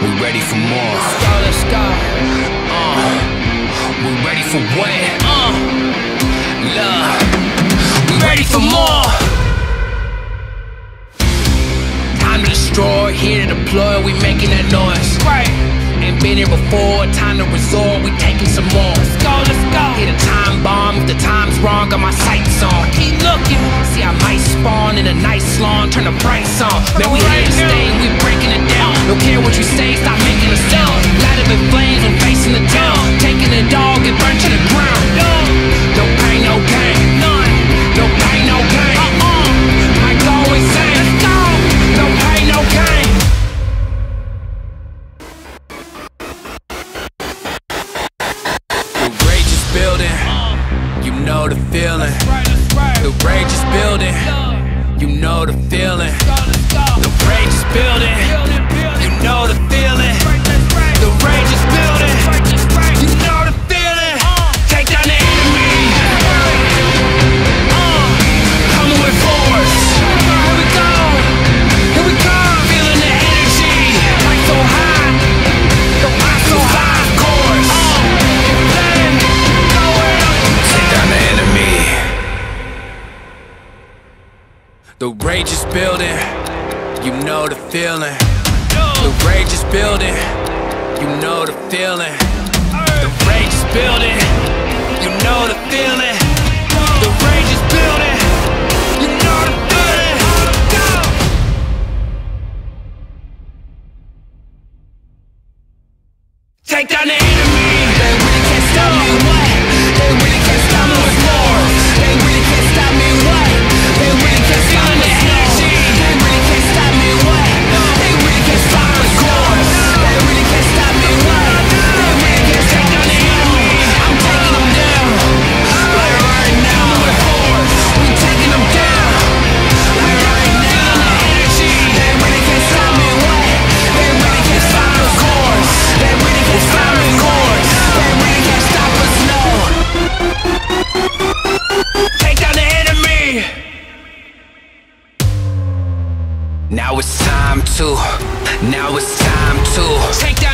We ready for more. Let's go, let's go. Uh, we ready for what? Uh, love. We ready for more. Time to destroy, here to deploy. We making that noise. Right. And been here before, time to resort. We taking some more. Let's go, let's go. Hit a time bomb if the time's wrong. Got my the feeling. The rage is building. You know the feeling. The rage is building, you know the feeling. The rage is building, you know the feeling. The rage is building, you know the feeling. The rage is building, you know the feeling. Take down the enemy. Now it's time to, now it's time to take that